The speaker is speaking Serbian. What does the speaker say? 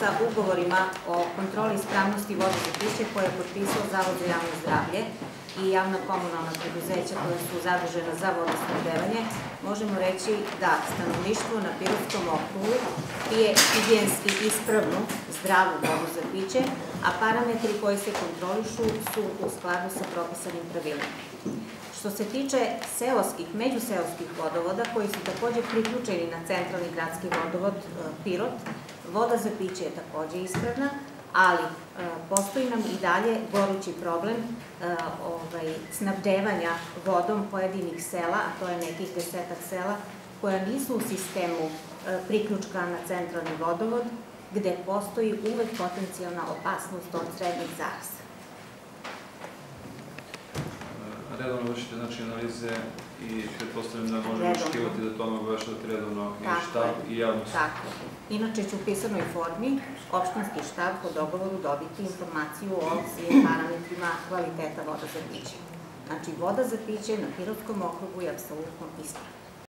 sa ugovorima o kontroli ispravnosti vode za piće koje je potpisao Zavod za javno zdravlje i javna komunalna preduzeća koja su zadužena za vodosnabdevanje, možemo reći da stanovništvo na Pirotskom okrugu pije higijenski ispravnu, zdravu vodu za piće, a parametri koji se kontrolišu su u skladu sa propisanim pravilima. Što se tiče seoskih, međuseoskih vodovoda, koji su takođe priključeni na centralni gradski vodovod e, Pirot, voda za piće je takođe ispravna, ali e, postoji nam i dalje gorući problem e, ovaj, snabdevanja vodom pojedinih sela, a to je nekih desetak sela, koja nisu u sistemu priključka na centralni vodovod, gde postoji uvek potencijalna opasnost od srednjih zarasa. redovno vršite znači, analize i pretpostavljam da da tome obavešavate redovno i štab i javnost. Tako. Inače će u pisanoj formi opštinski štab po dogovoru dobiti informaciju o svim parametrima kvaliteta voda za piće. Znači, voda za piće na Pirotskom okrugu je apsolutno ispravna.